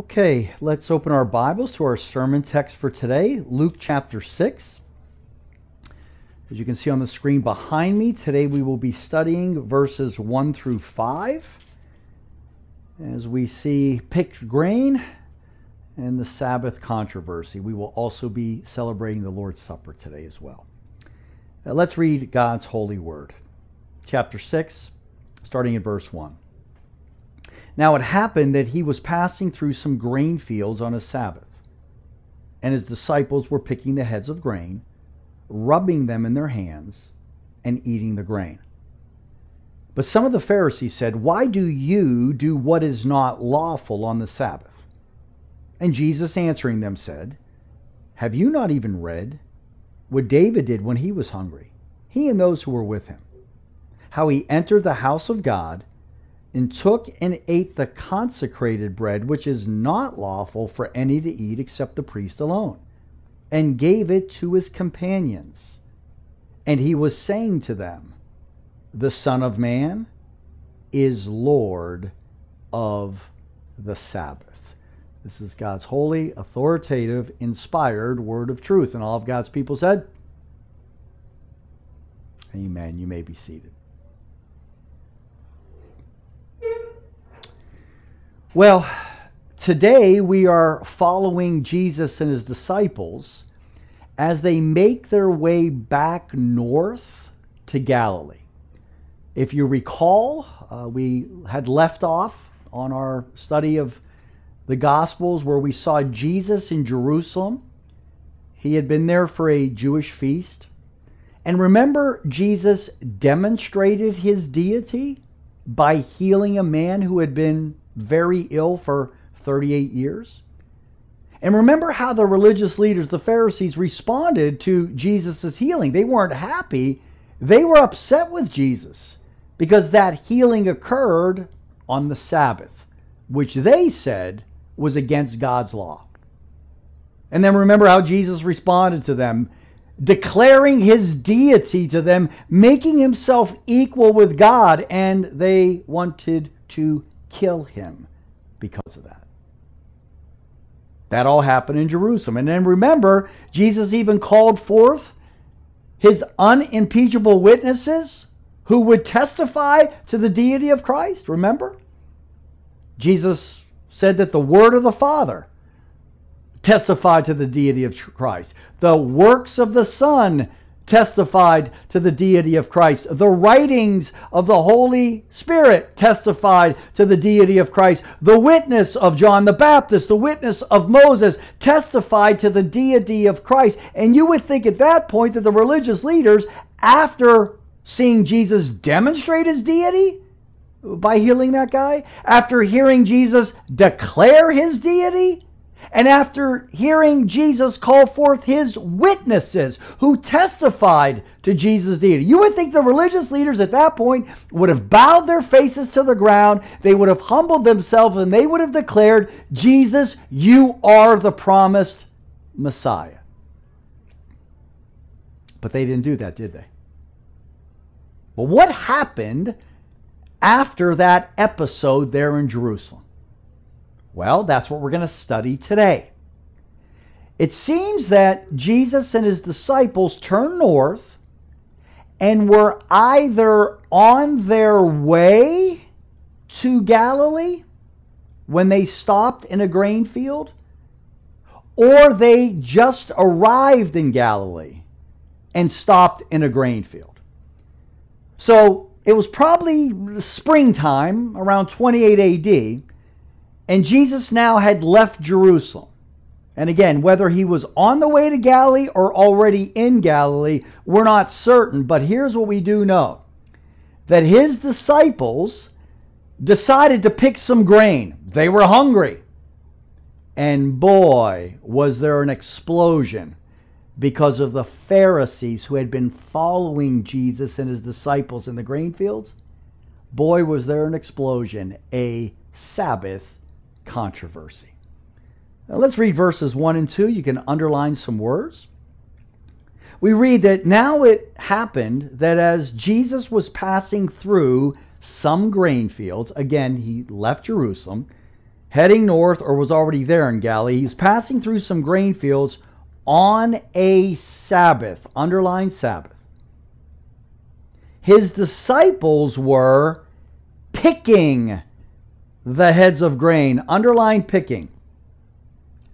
Okay, let's open our Bibles to our sermon text for today, Luke chapter 6. As you can see on the screen behind me, today we will be studying verses 1 through 5 as we see picked grain and the Sabbath controversy. We will also be celebrating the Lord's Supper today as well. Now let's read God's holy word. Chapter 6, starting at verse 1. Now it happened that he was passing through some grain fields on a Sabbath, and his disciples were picking the heads of grain, rubbing them in their hands, and eating the grain. But some of the Pharisees said, Why do you do what is not lawful on the Sabbath? And Jesus answering them said, Have you not even read what David did when he was hungry, he and those who were with him? How he entered the house of God and took and ate the consecrated bread, which is not lawful for any to eat except the priest alone, and gave it to his companions. And he was saying to them, The Son of Man is Lord of the Sabbath. This is God's holy, authoritative, inspired word of truth. And all of God's people said, Amen. You may be seated. Well, today we are following Jesus and his disciples as they make their way back north to Galilee. If you recall, uh, we had left off on our study of the Gospels where we saw Jesus in Jerusalem. He had been there for a Jewish feast. And remember, Jesus demonstrated his deity by healing a man who had been very ill for 38 years. And remember how the religious leaders, the Pharisees, responded to Jesus' healing. They weren't happy, they were upset with Jesus because that healing occurred on the Sabbath, which they said was against God's law. And then remember how Jesus responded to them, declaring his deity to them, making himself equal with God, and they wanted to kill him because of that. That all happened in Jerusalem. And then remember, Jesus even called forth his unimpeachable witnesses who would testify to the deity of Christ. Remember? Jesus said that the word of the Father testified to the deity of Christ. The works of the Son testified to the deity of Christ. The writings of the Holy Spirit testified to the deity of Christ. The witness of John the Baptist, the witness of Moses testified to the deity of Christ. And you would think at that point that the religious leaders, after seeing Jesus demonstrate his deity by healing that guy, after hearing Jesus declare his deity, and after hearing Jesus call forth his witnesses who testified to Jesus' deity, you would think the religious leaders at that point would have bowed their faces to the ground, they would have humbled themselves, and they would have declared, Jesus, you are the promised Messiah. But they didn't do that, did they? But what happened after that episode there in Jerusalem? Well, that's what we're going to study today. It seems that Jesus and his disciples turned north and were either on their way to Galilee when they stopped in a grain field, or they just arrived in Galilee and stopped in a grain field. So it was probably springtime around 28 AD and Jesus now had left Jerusalem. And again, whether he was on the way to Galilee or already in Galilee, we're not certain. But here's what we do know that his disciples decided to pick some grain. They were hungry. And boy, was there an explosion because of the Pharisees who had been following Jesus and his disciples in the grain fields. Boy, was there an explosion, a Sabbath controversy. Now let's read verses 1 and 2. You can underline some words. We read that now it happened that as Jesus was passing through some grain fields, again, he left Jerusalem, heading north or was already there in Galilee. He was passing through some grain fields on a Sabbath, underlined Sabbath. His disciples were picking the heads of grain, underline picking.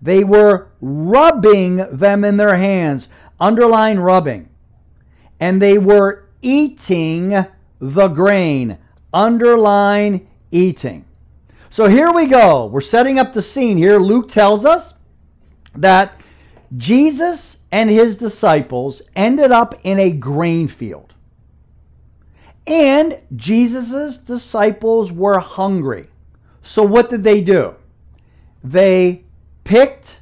They were rubbing them in their hands, underline rubbing. And they were eating the grain, underline eating. So here we go. We're setting up the scene here. Luke tells us that Jesus and his disciples ended up in a grain field. And Jesus' disciples were hungry. So what did they do? They picked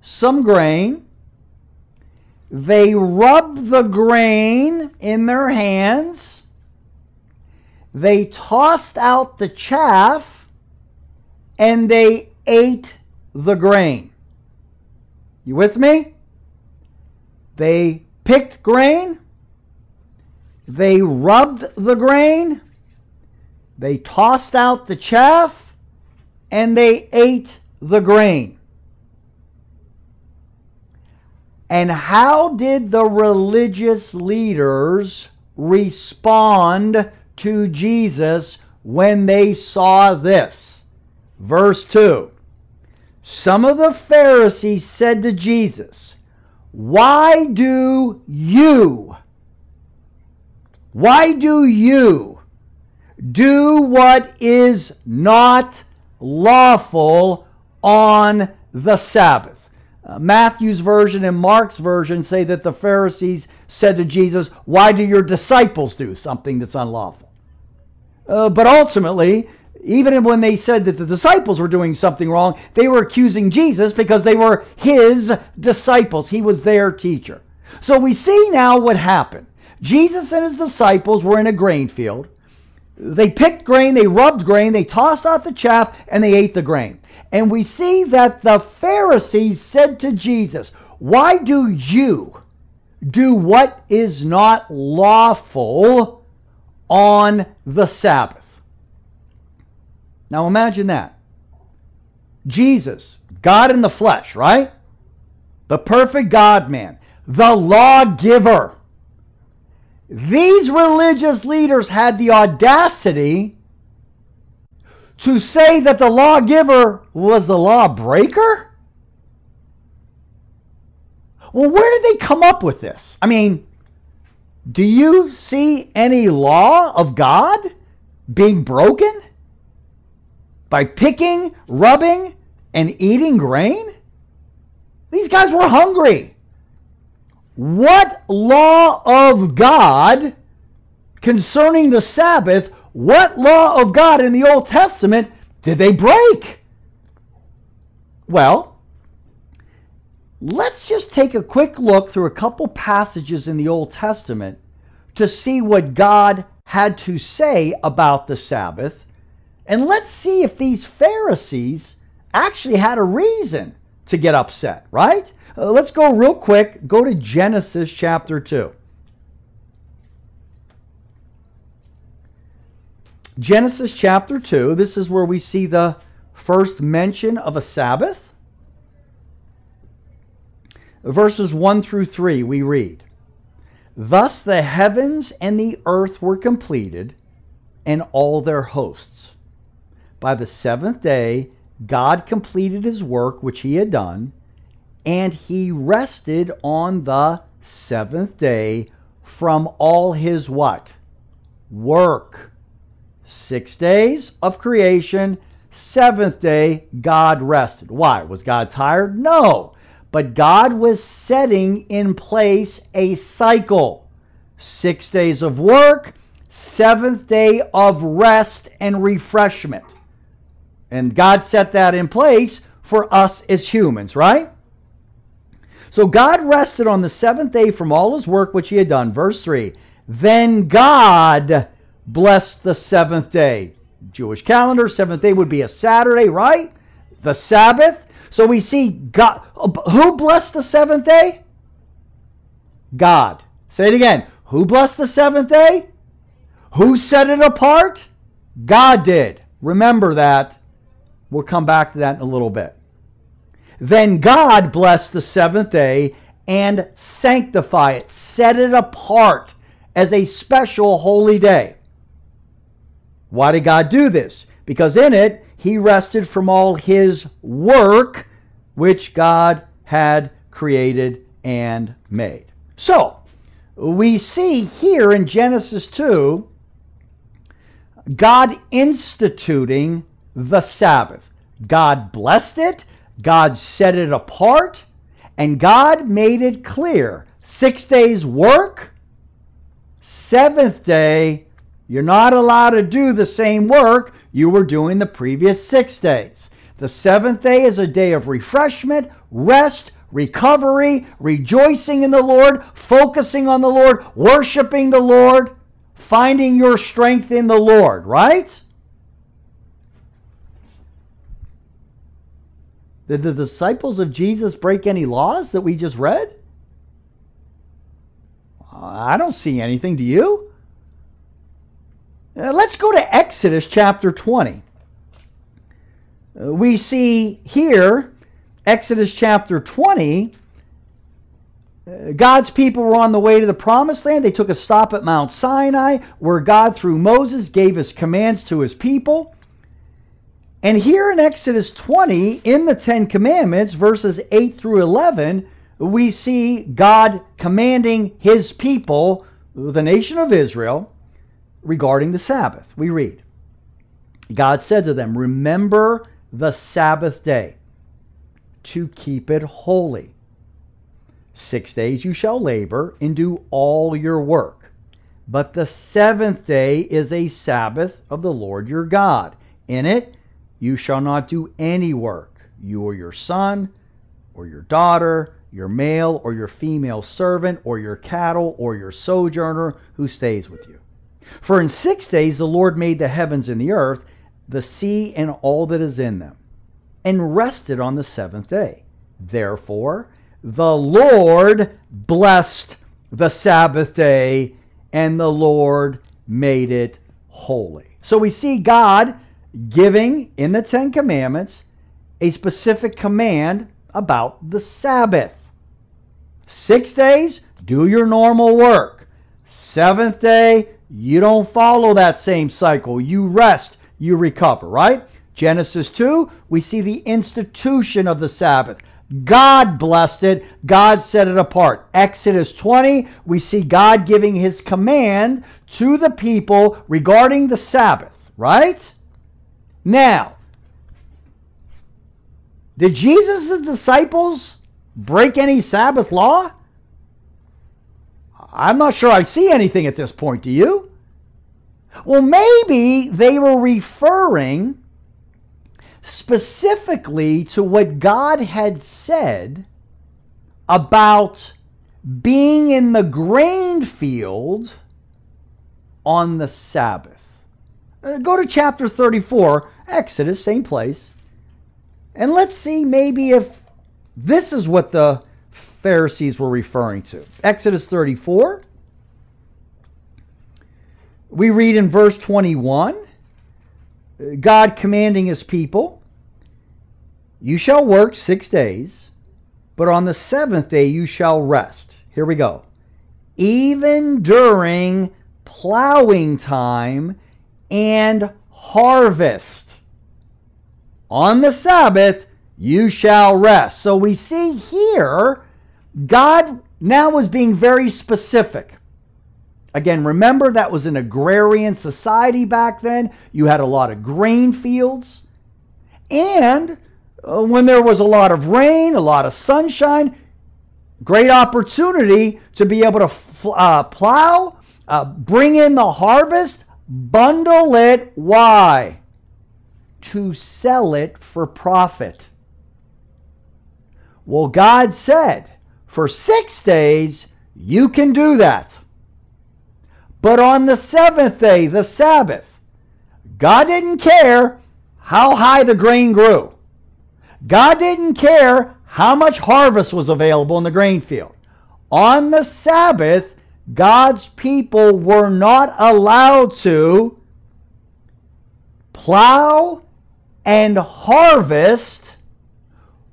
some grain. They rubbed the grain in their hands. They tossed out the chaff and they ate the grain. You with me? They picked grain. They rubbed the grain. They tossed out the chaff and they ate the grain. And how did the religious leaders respond to Jesus when they saw this? Verse 2 Some of the Pharisees said to Jesus, Why do you, why do you do what is not lawful on the Sabbath. Uh, Matthew's version and Mark's version say that the Pharisees said to Jesus, Why do your disciples do something that's unlawful? Uh, but ultimately, even when they said that the disciples were doing something wrong, they were accusing Jesus because they were his disciples. He was their teacher. So we see now what happened. Jesus and his disciples were in a grain field. They picked grain, they rubbed grain, they tossed out the chaff, and they ate the grain. And we see that the Pharisees said to Jesus, Why do you do what is not lawful on the Sabbath? Now imagine that. Jesus, God in the flesh, right? The perfect God man, the lawgiver these religious leaders had the audacity to say that the lawgiver was the lawbreaker? Well, where did they come up with this? I mean, do you see any law of God being broken by picking, rubbing, and eating grain? These guys were hungry. What law of God concerning the Sabbath, what law of God in the Old Testament did they break? Well, let's just take a quick look through a couple passages in the Old Testament to see what God had to say about the Sabbath. And let's see if these Pharisees actually had a reason to get upset, right? Uh, let's go real quick. Go to Genesis chapter 2. Genesis chapter 2, this is where we see the first mention of a Sabbath. Verses 1 through 3, we read Thus the heavens and the earth were completed, and all their hosts. By the seventh day, God completed his work which he had done and he rested on the seventh day from all his what? Work. Six days of creation, seventh day, God rested. Why? Was God tired? No. But God was setting in place a cycle. Six days of work, seventh day of rest and refreshment. And God set that in place for us as humans, right? So God rested on the seventh day from all his work which he had done. Verse 3 Then God blessed the seventh day. Jewish calendar, seventh day would be a Saturday, right? The Sabbath. So we see God. Who blessed the seventh day? God. Say it again. Who blessed the seventh day? Who set it apart? God did. Remember that. We'll come back to that in a little bit. Then God blessed the seventh day and sanctify it, set it apart as a special holy day. Why did God do this? Because in it he rested from all his work which God had created and made. So, we see here in Genesis 2 God instituting the Sabbath. God blessed it, God set it apart, and God made it clear six days work, seventh day, you're not allowed to do the same work you were doing the previous six days. The seventh day is a day of refreshment, rest, recovery, rejoicing in the Lord, focusing on the Lord, worshiping the Lord, finding your strength in the Lord, right? Did the disciples of Jesus break any laws that we just read? I don't see anything. Do you? Uh, let's go to Exodus chapter 20. Uh, we see here, Exodus chapter 20, uh, God's people were on the way to the promised land. They took a stop at Mount Sinai, where God, through Moses, gave his commands to his people. And here in Exodus 20, in the Ten Commandments, verses 8 through 11, we see God commanding his people, the nation of Israel, regarding the Sabbath. We read God said to them, Remember the Sabbath day to keep it holy. Six days you shall labor and do all your work. But the seventh day is a Sabbath of the Lord your God. In it you shall not do any work, you or your son, or your daughter, your male or your female servant, or your cattle, or your sojourner who stays with you. For in six days the Lord made the heavens and the earth, the sea and all that is in them, and rested on the seventh day. Therefore, the Lord blessed the Sabbath day, and the Lord made it holy. So we see God giving in the Ten Commandments a specific command about the Sabbath. Six days, do your normal work. Seventh day, you don't follow that same cycle. You rest, you recover, right? Genesis 2, we see the institution of the Sabbath. God blessed it. God set it apart. Exodus 20, we see God giving his command to the people regarding the Sabbath, right? Now, did Jesus' disciples break any Sabbath law? I'm not sure I see anything at this point. Do you? Well, maybe they were referring specifically to what God had said about being in the grain field on the Sabbath. Uh, go to chapter 34, Exodus, same place. And let's see maybe if this is what the Pharisees were referring to. Exodus 34. We read in verse 21 God commanding his people, You shall work six days, but on the seventh day you shall rest. Here we go. Even during plowing time and harvest. On the Sabbath, you shall rest. So we see here, God now was being very specific. Again, remember that was an agrarian society back then. You had a lot of grain fields. And uh, when there was a lot of rain, a lot of sunshine, great opportunity to be able to uh, plow, uh, bring in the harvest, Bundle it. Why? To sell it for profit. Well, God said, for six days, you can do that. But on the seventh day, the Sabbath, God didn't care how high the grain grew. God didn't care how much harvest was available in the grain field. On the Sabbath, God's people were not allowed to plow and harvest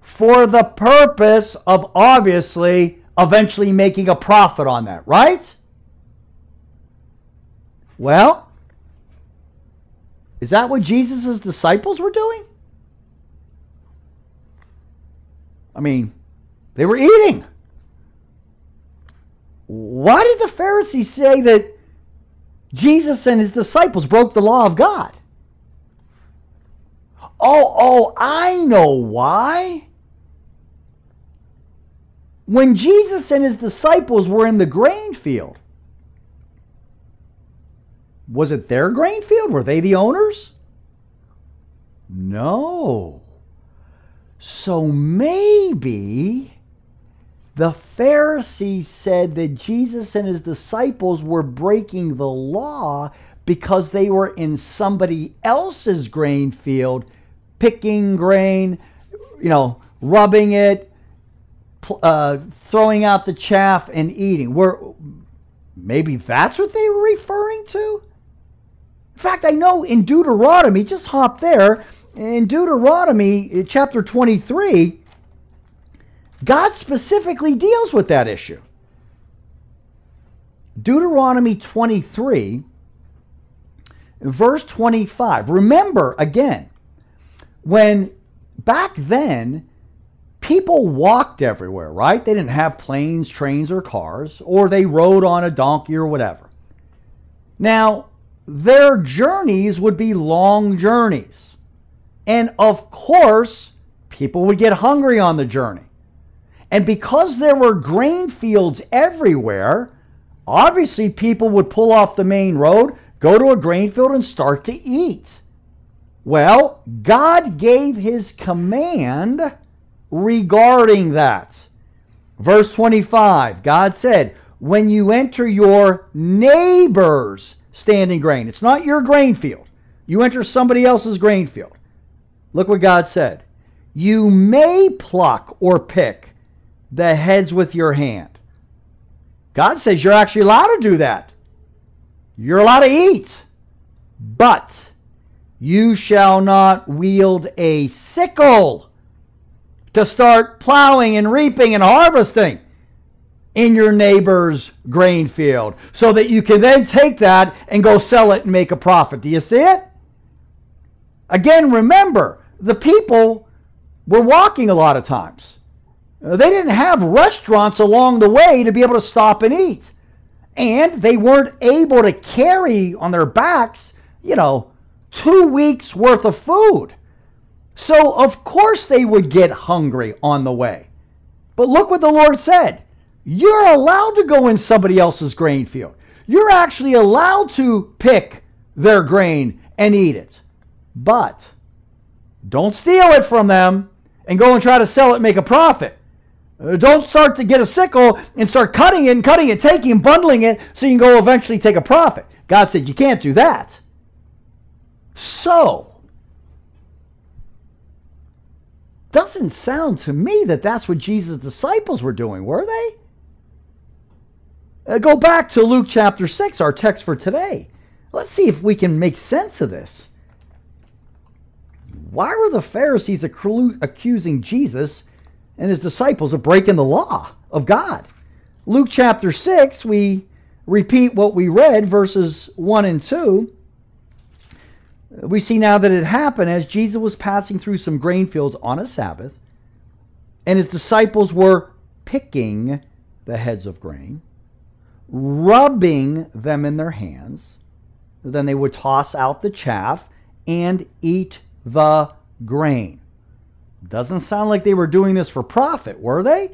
for the purpose of obviously eventually making a profit on that, right? Well, is that what Jesus' disciples were doing? I mean, they were eating. Why did the Pharisees say that Jesus and his disciples broke the law of God? Oh, oh, I know why. When Jesus and his disciples were in the grain field, was it their grain field? Were they the owners? No. So maybe the Pharisees said that Jesus and his disciples were breaking the law because they were in somebody else's grain field, picking grain, you know, rubbing it, uh, throwing out the chaff, and eating. Were maybe that's what they were referring to? In fact, I know in Deuteronomy, just hop there, in Deuteronomy chapter 23, God specifically deals with that issue. Deuteronomy 23, verse 25. Remember, again, when back then, people walked everywhere, right? They didn't have planes, trains, or cars, or they rode on a donkey or whatever. Now, their journeys would be long journeys. And of course, people would get hungry on the journey. And because there were grain fields everywhere, obviously people would pull off the main road, go to a grain field, and start to eat. Well, God gave his command regarding that. Verse 25, God said, When you enter your neighbor's standing grain, it's not your grain field. You enter somebody else's grain field. Look what God said. You may pluck or pick the heads with your hand. God says you're actually allowed to do that. You're allowed to eat. But you shall not wield a sickle to start plowing and reaping and harvesting in your neighbor's grain field so that you can then take that and go sell it and make a profit. Do you see it? Again, remember, the people were walking a lot of times. They didn't have restaurants along the way to be able to stop and eat. And they weren't able to carry on their backs, you know, two weeks worth of food. So, of course, they would get hungry on the way. But look what the Lord said you're allowed to go in somebody else's grain field. You're actually allowed to pick their grain and eat it. But don't steal it from them and go and try to sell it and make a profit. Uh, don't start to get a sickle and start cutting it and cutting it, taking and bundling it so you can go eventually take a profit. God said you can't do that. So, doesn't sound to me that that's what Jesus' disciples were doing, were they? Uh, go back to Luke chapter 6, our text for today. Let's see if we can make sense of this. Why were the Pharisees accusing Jesus and his disciples of breaking the law of God. Luke chapter 6, we repeat what we read, verses 1 and 2. We see now that it happened as Jesus was passing through some grain fields on a Sabbath, and his disciples were picking the heads of grain, rubbing them in their hands. Then they would toss out the chaff and eat the grain. Doesn't sound like they were doing this for profit, were they?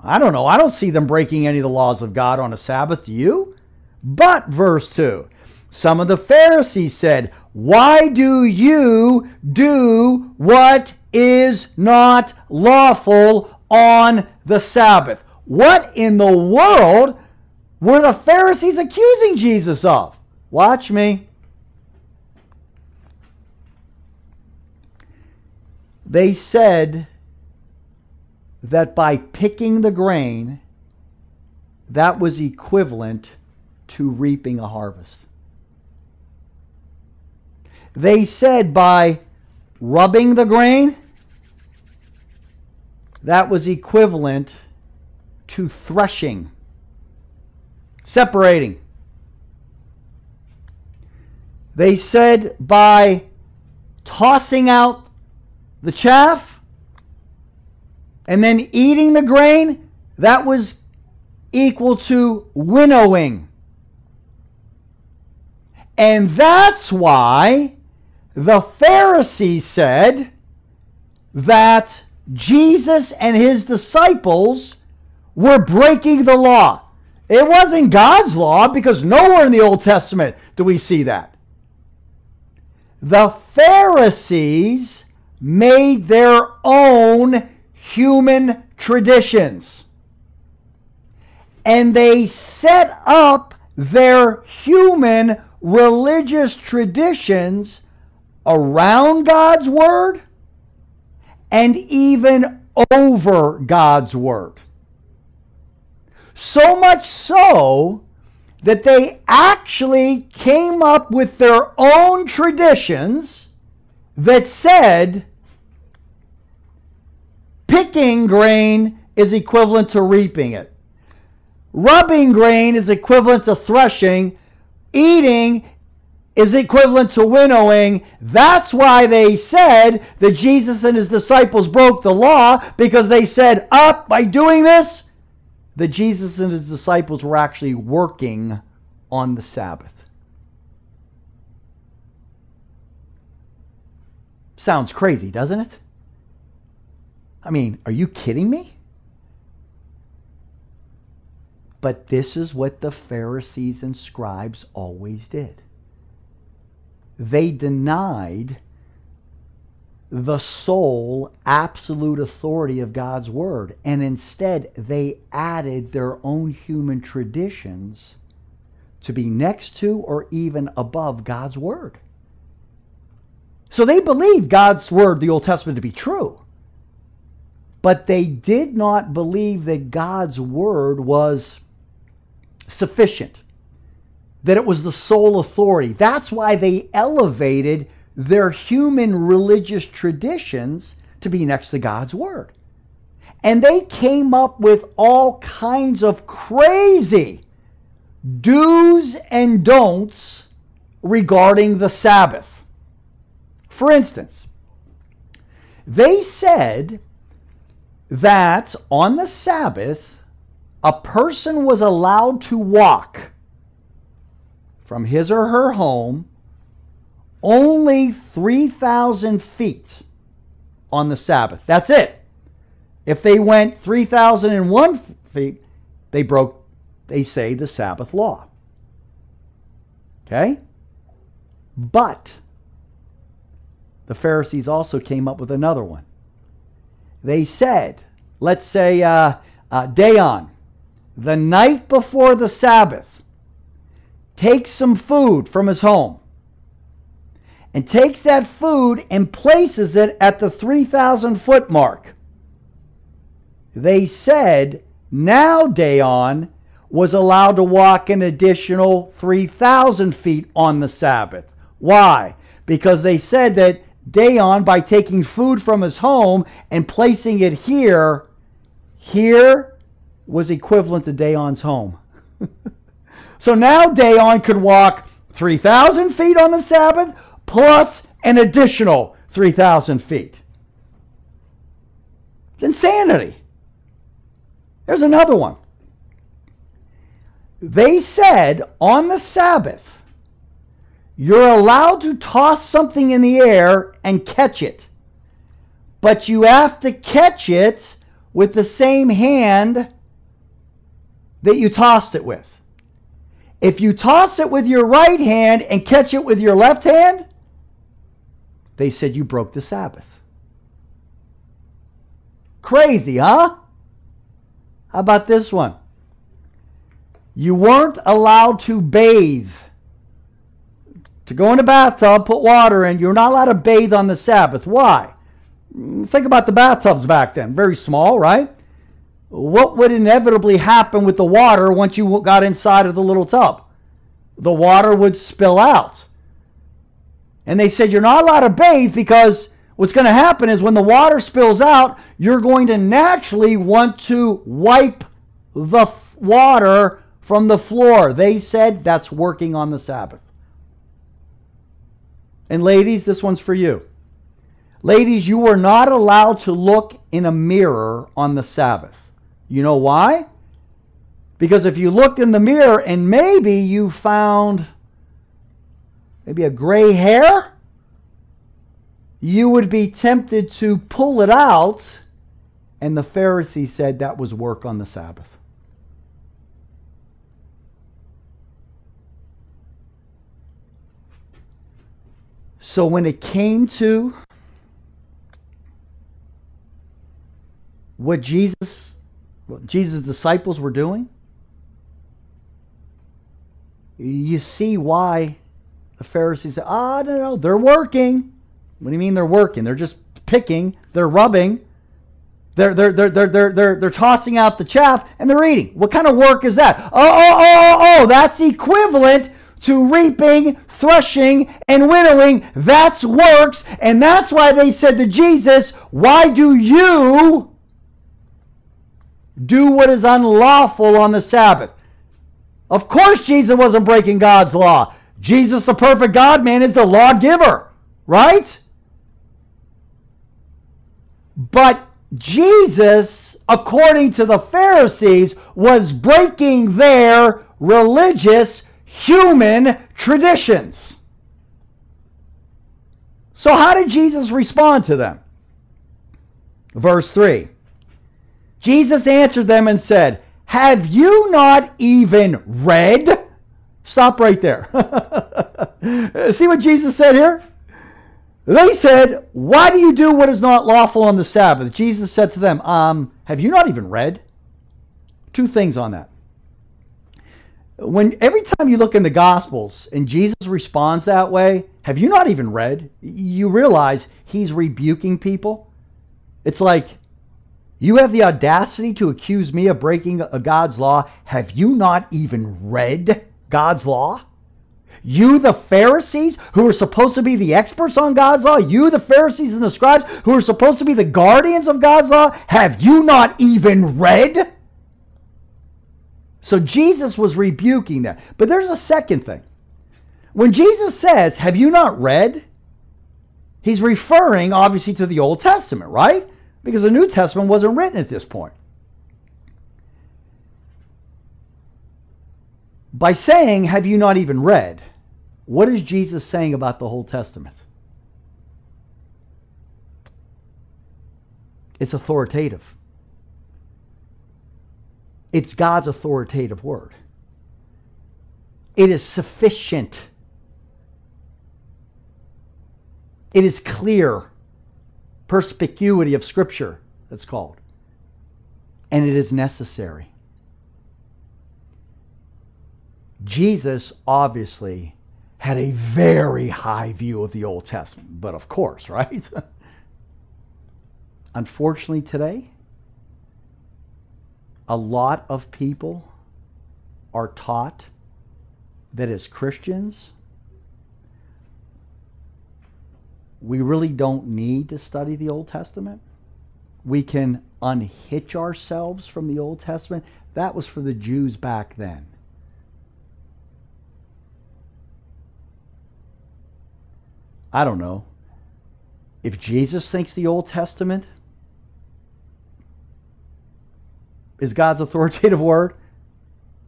I don't know. I don't see them breaking any of the laws of God on a Sabbath. Do you? But, verse 2, some of the Pharisees said, Why do you do what is not lawful on the Sabbath? What in the world were the Pharisees accusing Jesus of? Watch me. They said that by picking the grain, that was equivalent to reaping a harvest. They said by rubbing the grain, that was equivalent to threshing, separating. They said by tossing out the chaff and then eating the grain, that was equal to winnowing. And that's why the Pharisees said that Jesus and his disciples were breaking the law. It wasn't God's law because nowhere in the Old Testament do we see that. The Pharisees made their own human traditions. And they set up their human religious traditions around God's Word and even over God's Word. So much so that they actually came up with their own traditions that said picking grain is equivalent to reaping it. Rubbing grain is equivalent to threshing. Eating is equivalent to winnowing. That's why they said that Jesus and his disciples broke the law because they said, up by doing this, that Jesus and his disciples were actually working on the Sabbath. Sounds crazy, doesn't it? I mean, are you kidding me? But this is what the Pharisees and scribes always did. They denied the sole absolute authority of God's word. And instead, they added their own human traditions to be next to or even above God's word. So they believed God's word, the Old Testament, to be true. But they did not believe that God's word was sufficient, that it was the sole authority. That's why they elevated their human religious traditions to be next to God's Word. And they came up with all kinds of crazy do's and don'ts regarding the Sabbath. For instance, they said that on the Sabbath, a person was allowed to walk from his or her home only 3,000 feet on the Sabbath. That's it. If they went 3,001 feet, they broke, they say, the Sabbath law. Okay? But the Pharisees also came up with another one. They said, let's say, uh, uh, Dayon, the night before the Sabbath, takes some food from his home and takes that food and places it at the 3,000 foot mark. They said now Dayon was allowed to walk an additional 3,000 feet on the Sabbath. Why? Because they said that Dayon, by taking food from his home and placing it here, here was equivalent to Dayon's home. so now Dayon could walk 3,000 feet on the Sabbath plus an additional 3,000 feet. It's insanity. There's another one. They said on the Sabbath, you're allowed to toss something in the air and catch it, but you have to catch it with the same hand that you tossed it with. If you toss it with your right hand and catch it with your left hand, they said you broke the Sabbath. Crazy, huh? How about this one? You weren't allowed to bathe. To go in a bathtub, put water in, you're not allowed to bathe on the Sabbath. Why? Think about the bathtubs back then. Very small, right? What would inevitably happen with the water once you got inside of the little tub? The water would spill out. And they said, You're not allowed to bathe because what's going to happen is when the water spills out, you're going to naturally want to wipe the water from the floor. They said that's working on the Sabbath. And ladies, this one's for you. Ladies, you are not allowed to look in a mirror on the Sabbath. You know why? Because if you looked in the mirror and maybe you found maybe a gray hair, you would be tempted to pull it out. And the Pharisee said that was work on the Sabbath. So when it came to what Jesus what Jesus' disciples were doing, you see why the Pharisees said, ah, no, no, they're working. What do you mean they're working? They're just picking, they're rubbing, they're, they're, they're, they're, they're, they're, they're tossing out the chaff, and they're eating. What kind of work is that? Oh, oh, oh, oh, oh, that's equivalent to reaping, threshing, and winnowing. That's works, and that's why they said to Jesus, Why do you do what is unlawful on the Sabbath? Of course, Jesus wasn't breaking God's law. Jesus, the perfect God man, is the lawgiver, right? But Jesus, according to the Pharisees, was breaking their religious human traditions. So, how did Jesus respond to them? Verse 3 Jesus answered them and said, Have you not even read? Stop right there. See what Jesus said here? They said, Why do you do what is not lawful on the Sabbath? Jesus said to them, um, Have you not even read? Two things on that when every time you look in the gospels and jesus responds that way have you not even read? You realize he's rebuking people? It's like you have the audacity to accuse me of breaking god's law. Have you not even read god's law? You the pharisees who are supposed to be the experts on god's law you the pharisees and the scribes who are supposed to be the guardians of god's law have you not even read so Jesus was rebuking that. But there's a second thing. When Jesus says, Have you not read? He's referring obviously to the Old Testament, right? Because the New Testament wasn't written at this point. By saying, Have you not even read? What is Jesus saying about the Old Testament? It's authoritative. It's God's authoritative word. It is sufficient. It is clear. Perspicuity of Scripture, that's called. And it is necessary. Jesus obviously had a very high view of the Old Testament, but of course, right? Unfortunately, today, a lot of people are taught that as Christians, we really don't need to study the Old Testament. We can unhitch ourselves from the Old Testament. That was for the Jews back then. I don't know. If Jesus thinks the Old Testament is God's authoritative word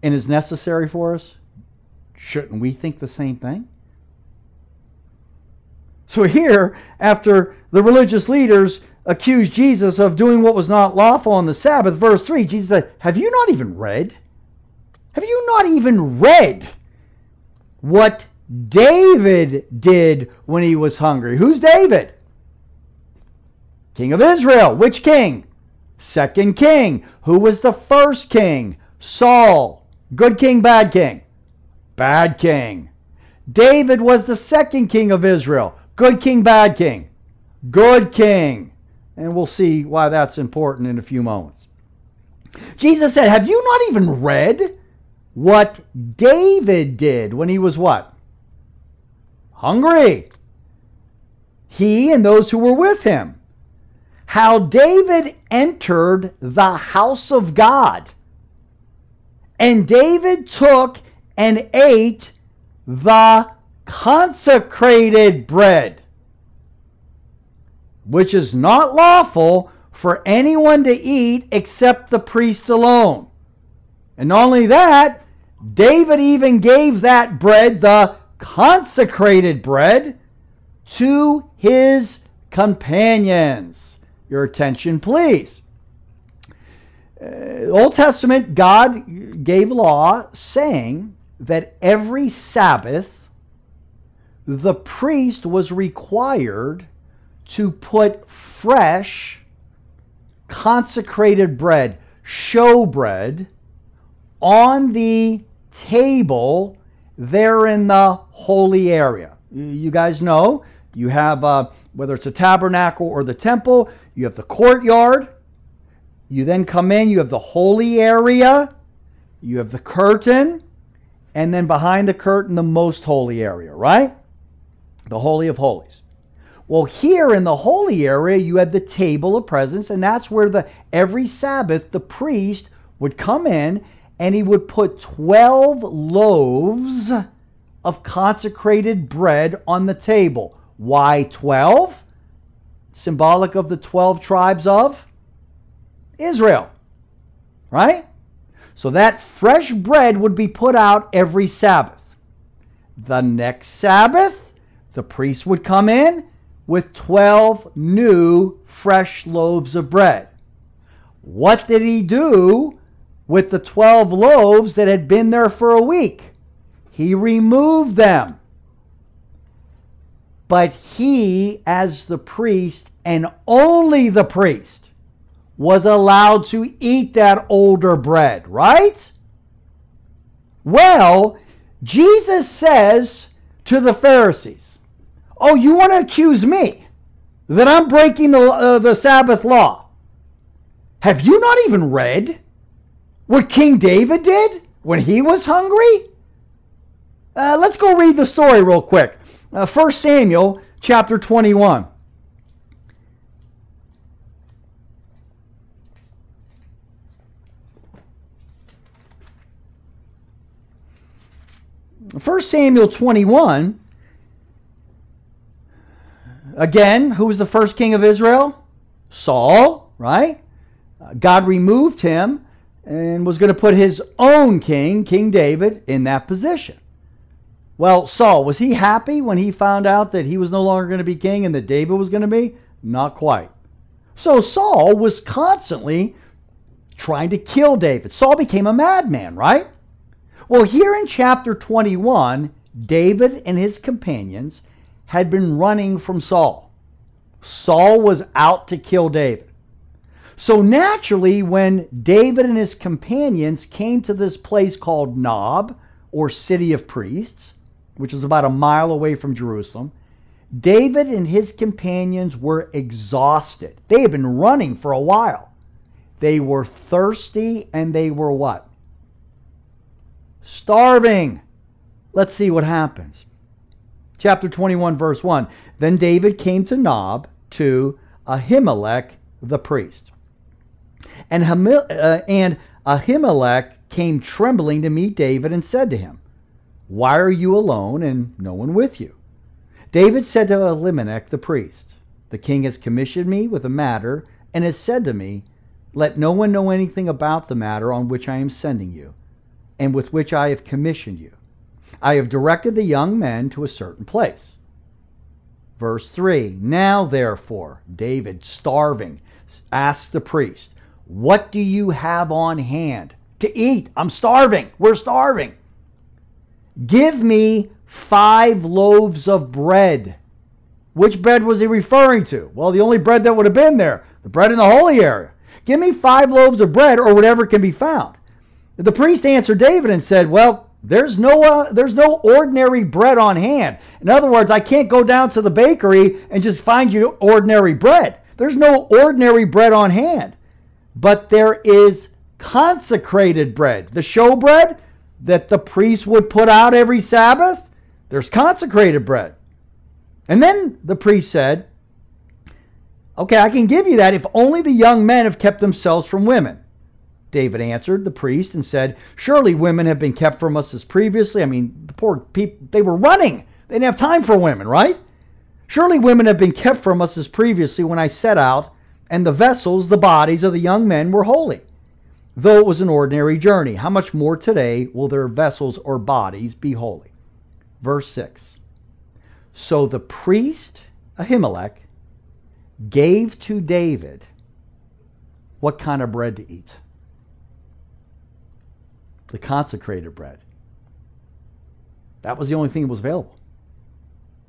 and is necessary for us, shouldn't we think the same thing? So here, after the religious leaders accused Jesus of doing what was not lawful on the Sabbath, verse 3, Jesus said, Have you not even read? Have you not even read what David did when he was hungry? Who's David? King of Israel. Which king? Second king. Who was the first king? Saul. Good king, bad king? Bad king. David was the second king of Israel. Good king, bad king? Good king. And we'll see why that's important in a few moments. Jesus said, Have you not even read what David did when he was what? Hungry. he and those who were with him, how David entered the house of God. And David took and ate the consecrated bread, which is not lawful for anyone to eat except the priest alone. And not only that, David even gave that bread, the consecrated bread, to his companions. Your attention, please. Uh, Old Testament, God gave law saying that every Sabbath the priest was required to put fresh consecrated bread, show bread, on the table there in the holy area. You guys know you have, uh, whether it's a tabernacle or the temple, you have the courtyard. You then come in, you have the holy area, you have the curtain, and then behind the curtain, the most holy area, right? The Holy of Holies. Well, here in the holy area, you had the table of presence, and that's where the every Sabbath the priest would come in and he would put 12 loaves of consecrated bread on the table. Why 12? Symbolic of the 12 tribes of Israel. Right? So that fresh bread would be put out every Sabbath. The next Sabbath, the priest would come in with 12 new fresh loaves of bread. What did he do with the 12 loaves that had been there for a week? He removed them. But he, as the priest, and only the priest, was allowed to eat that older bread, right? Well, Jesus says to the Pharisees, Oh, you want to accuse me that I'm breaking the, uh, the Sabbath law? Have you not even read what King David did when he was hungry? Uh, let's go read the story real quick. Uh, 1 Samuel chapter 21. First Samuel 21 Again, who was the first king of Israel? Saul, right? Uh, God removed him and was going to put his own king, King David, in that position. Well, Saul, was he happy when he found out that he was no longer going to be king and that David was going to be? Not quite. So Saul was constantly trying to kill David. Saul became a madman, right? Well, here in chapter 21, David and his companions had been running from Saul. Saul was out to kill David. So naturally, when David and his companions came to this place called Nob, or City of Priests, which is about a mile away from Jerusalem, David and his companions were exhausted. They had been running for a while. They were thirsty and they were what? Starving. Let's see what happens chapter 21, verse 1. Then David came to Nob to Ahimelech the priest. And, uh, and Ahimelech came trembling to meet David and said to him, Why are you alone and no one with you? David said to Ahimelech the priest, The king has commissioned me with a matter and has said to me, Let no one know anything about the matter on which I am sending you, and with which I have commissioned you. I have directed the young men to a certain place. Verse 3 Now, therefore, David, starving, asked the priest, What do you have on hand to eat? I'm starving. We're starving. Give me five loaves of bread. Which bread was he referring to? Well, the only bread that would have been there, the bread in the holy area. Give me five loaves of bread or whatever can be found. The priest answered David and said, Well, there's no uh, there's no ordinary bread on hand. In other words, I can't go down to the bakery and just find you ordinary bread. There's no ordinary bread on hand. But there is consecrated bread. The show bread that the priest would put out every Sabbath, there's consecrated bread. And then the priest said, Okay, I can give you that if only the young men have kept themselves from women. David answered the priest and said, Surely women have been kept from us as previously. I mean, the poor people, they were running. They didn't have time for women, right? Surely women have been kept from us as previously when I set out, and the vessels, the bodies of the young men, were holy. Though it was an ordinary journey, how much more today will their vessels or bodies be holy? Verse 6. So the priest Ahimelech gave to David what kind of bread to eat? The consecrated bread. That was the only thing that was available.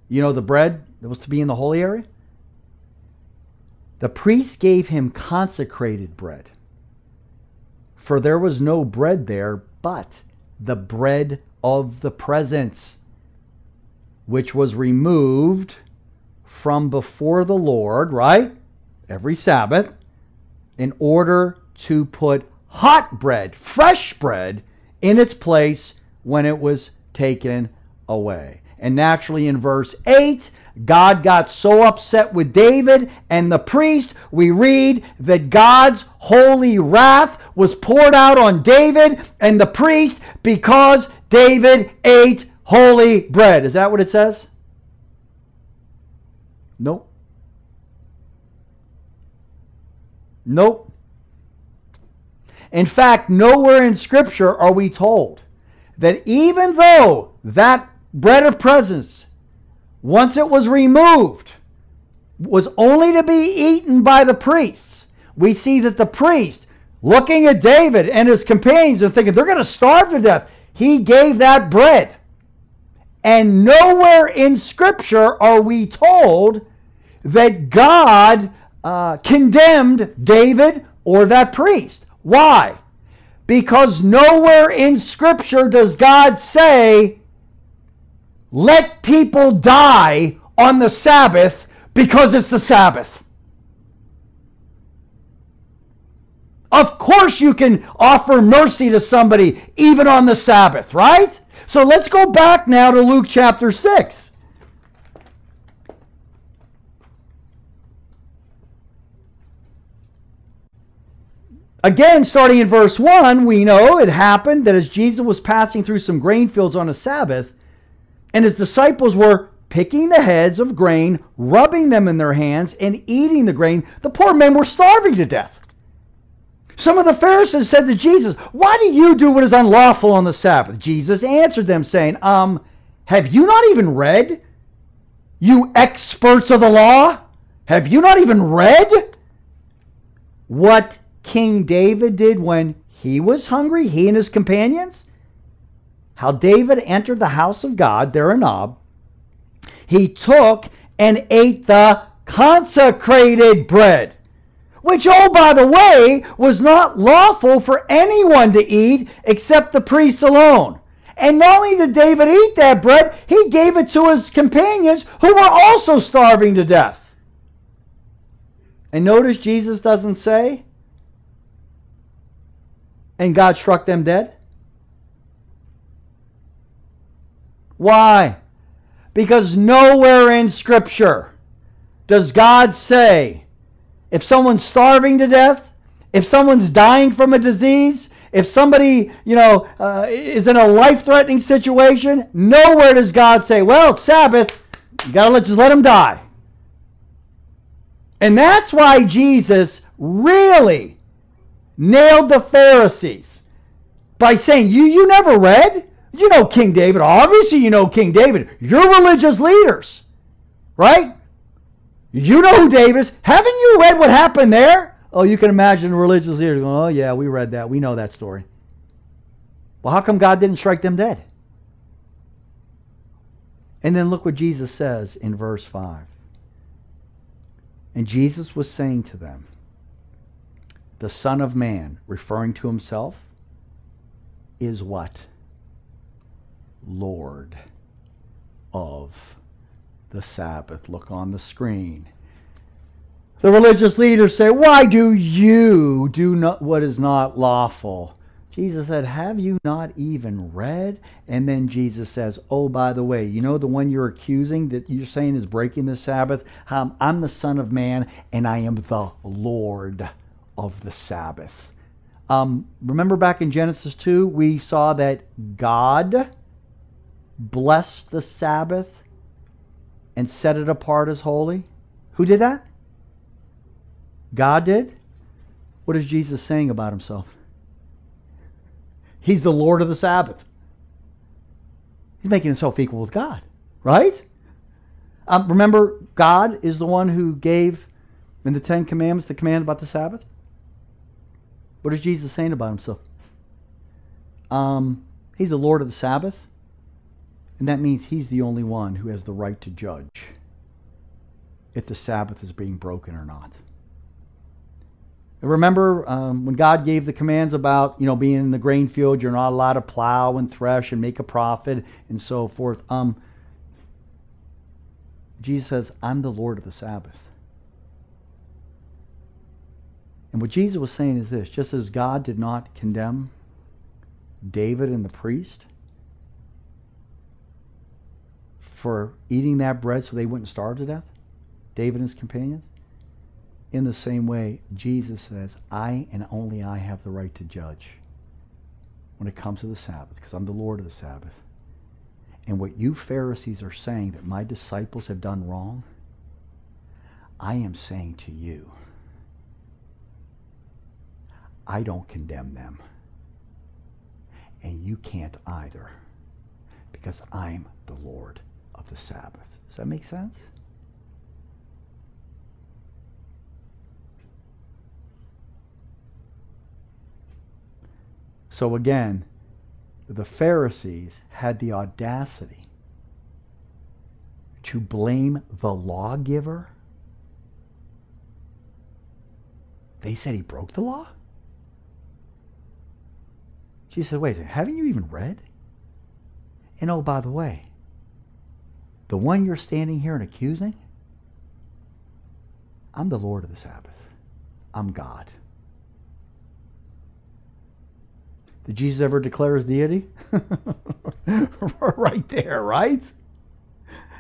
You know, the bread that was to be in the holy area? The priest gave him consecrated bread. For there was no bread there but the bread of the presence, which was removed from before the Lord, right? Every Sabbath, in order to put hot bread, fresh bread, in its place when it was taken away. And naturally, in verse 8, God got so upset with David and the priest, we read that God's holy wrath was poured out on David and the priest because David ate holy bread. Is that what it says? Nope. Nope. In fact, nowhere in Scripture are we told that even though that bread of presence, once it was removed, was only to be eaten by the priests, we see that the priest, looking at David and his companions and thinking they're going to starve to death, he gave that bread. And nowhere in Scripture are we told that God uh, condemned David or that priest. Why? Because nowhere in Scripture does God say, let people die on the Sabbath because it's the Sabbath. Of course, you can offer mercy to somebody even on the Sabbath, right? So let's go back now to Luke chapter 6. Again, starting in verse 1, we know it happened that as Jesus was passing through some grain fields on a Sabbath, and his disciples were picking the heads of grain, rubbing them in their hands, and eating the grain, the poor men were starving to death. Some of the Pharisees said to Jesus, Why do you do what is unlawful on the Sabbath? Jesus answered them, saying, Um, have you not even read? You experts of the law? Have you not even read what King David did when he was hungry, he and his companions? How David entered the house of God there in Nob. He took and ate the consecrated bread, which, oh, by the way, was not lawful for anyone to eat except the priest alone. And not only did David eat that bread, he gave it to his companions who were also starving to death. And notice Jesus doesn't say, and God struck them dead? Why? Because nowhere in Scripture does God say if someone's starving to death, if someone's dying from a disease, if somebody, you know, uh, is in a life-threatening situation, nowhere does God say, "Well, Sabbath, you gotta let, just let them die." And that's why Jesus really nailed the Pharisees by saying, You you never read? You know King David. Obviously, you know King David. You're religious leaders, right? You know who David is. Haven't you read what happened there? Oh, you can imagine religious leaders going, Oh, yeah, we read that. We know that story. Well, how come God didn't strike them dead? And then look what Jesus says in verse 5. And Jesus was saying to them, the Son of Man, referring to himself, is what? Lord of the Sabbath. Look on the screen. The religious leaders say, Why do you do not what is not lawful? Jesus said, Have you not even read? And then Jesus says, Oh, by the way, you know the one you're accusing that you're saying is breaking the Sabbath? Um, I'm the Son of Man, and I am the Lord of the Sabbath. Um, remember back in Genesis 2, we saw that God blessed the Sabbath and set it apart as holy. Who did that? God did. What is Jesus saying about himself? He's the Lord of the Sabbath. He's making himself equal with God, right? Um, remember, God is the one who gave in the Ten Commandments the command about the Sabbath. What is Jesus saying about himself? Um, he's the Lord of the Sabbath, and that means he's the only one who has the right to judge if the Sabbath is being broken or not. Remember um, when God gave the commands about you know being in the grain field, you're not allowed to plow and thresh and make a profit and so forth. Um, Jesus says, "I'm the Lord of the Sabbath." And what Jesus was saying is this: just as God did not condemn David and the priest for eating that bread so they wouldn't starve to death, David and his companions. In the same way, Jesus says, I and only I have the right to judge when it comes to the Sabbath, because I'm the Lord of the Sabbath. And what you Pharisees are saying that my disciples have done wrong, I am saying to you, I don't condemn them. And you can't either, because I'm the Lord of the Sabbath. Does that make sense? So again, the Pharisees had the audacity to blame the lawgiver. They said he broke the law? She said, wait a second, haven't you even read? And oh, by the way, the one you're standing here and accusing, I'm the Lord of the Sabbath. I'm God. Did Jesus ever declare his deity? right there, right?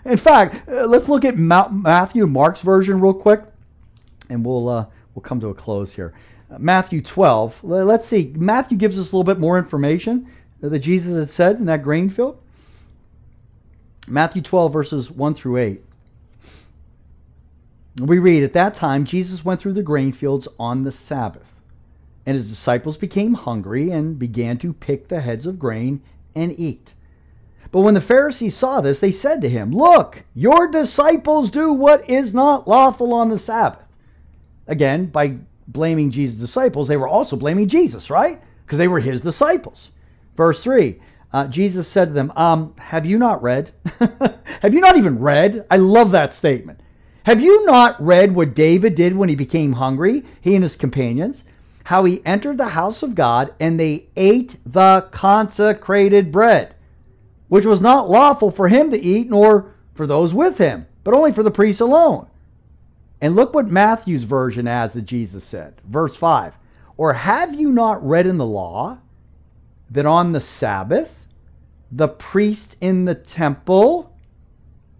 In fact, uh, let's look at Matthew and Mark's version real quick, and we'll uh, we'll come to a close here. Uh, Matthew 12. Let's see. Matthew gives us a little bit more information that Jesus had said in that grain field. Matthew 12, verses 1 through 8. We read, At that time, Jesus went through the grain fields on the Sabbath. And his disciples became hungry and began to pick the heads of grain and eat. But when the Pharisees saw this, they said to him, Look, your disciples do what is not lawful on the Sabbath. Again, by blaming Jesus' disciples, they were also blaming Jesus, right? Because they were his disciples. Verse 3 uh, Jesus said to them, um, Have you not read? Have you not even read? I love that statement. Have you not read what David did when he became hungry, he and his companions? how he entered the house of God and they ate the consecrated bread, which was not lawful for him to eat nor for those with him, but only for the priests alone. And look what Matthew's version adds that Jesus said. Verse 5 Or have you not read in the law that on the Sabbath the priest in the temple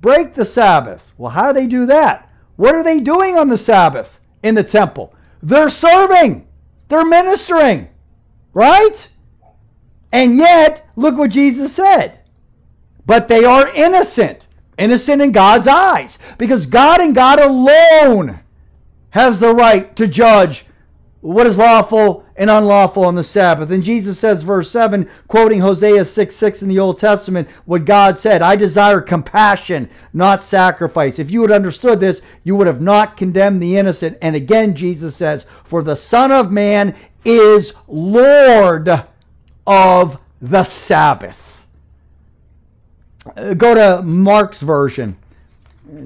break the Sabbath? Well, how do they do that? What are they doing on the Sabbath in the temple? They're serving. They're ministering, right? And yet, look what Jesus said. But they are innocent, innocent in God's eyes, because God and God alone has the right to judge what is lawful and unlawful on the Sabbath. And Jesus says, verse 7, quoting Hosea 6 6 in the Old Testament, what God said, I desire compassion, not sacrifice. If you had understood this, you would have not condemned the innocent. And again, Jesus says, For the Son of Man is Lord of the Sabbath. Uh, go to Mark's version,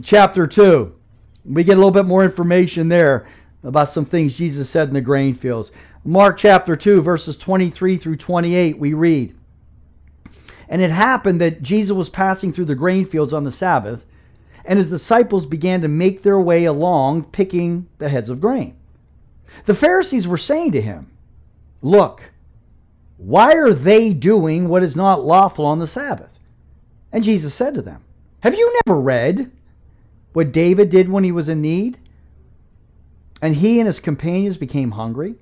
chapter 2. We get a little bit more information there about some things Jesus said in the grain fields. Mark chapter 2, verses 23 through 28, we read And it happened that Jesus was passing through the grain fields on the Sabbath, and his disciples began to make their way along, picking the heads of grain. The Pharisees were saying to him, Look, Why are they doing what is not lawful on the Sabbath? And Jesus said to them, Have you never read what David did when he was in need? And he and his companions became hungry?